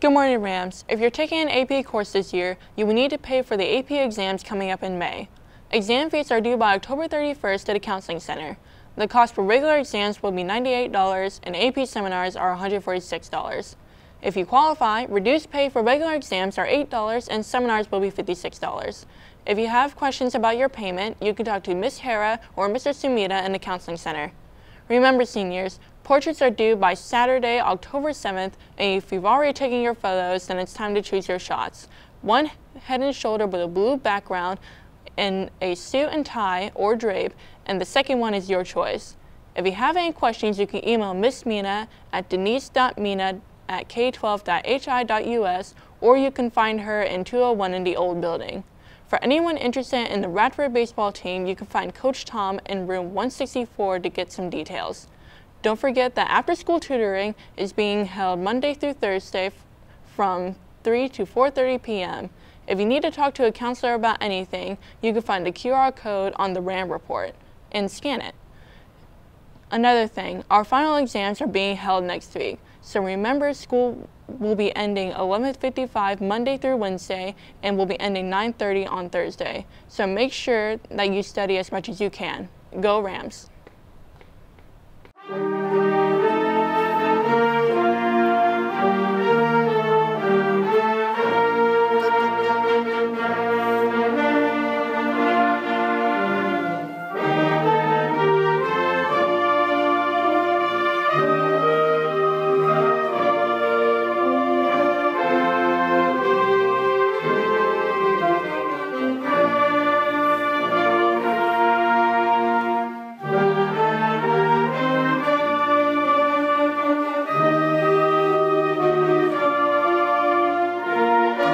Good morning, Rams. If you're taking an AP course this year, you will need to pay for the AP exams coming up in May. Exam fees are due by October 31st at a counseling center. The cost for regular exams will be $98 and AP seminars are $146. If you qualify, reduced pay for regular exams are $8 and seminars will be $56. If you have questions about your payment, you can talk to Ms. Hara or Mr. Sumita in the counseling center. Remember, seniors, portraits are due by Saturday, October 7th, and if you've already taken your photos, then it's time to choose your shots. One head and shoulder with a blue background in a suit and tie or drape, and the second one is your choice. If you have any questions, you can email Miss Mina at denise.mina at k12.hi.us or you can find her in 201 in the old building. For anyone interested in the Radford baseball team, you can find Coach Tom in room 164 to get some details. Don't forget that after school tutoring is being held Monday through Thursday from 3 to 4.30 p.m. If you need to talk to a counselor about anything, you can find the QR code on the RAM report and scan it. Another thing, our final exams are being held next week, so remember school will be ending 11.55 Monday through Wednesday and will be ending 9.30 on Thursday. So make sure that you study as much as you can. Go Rams! Thank you.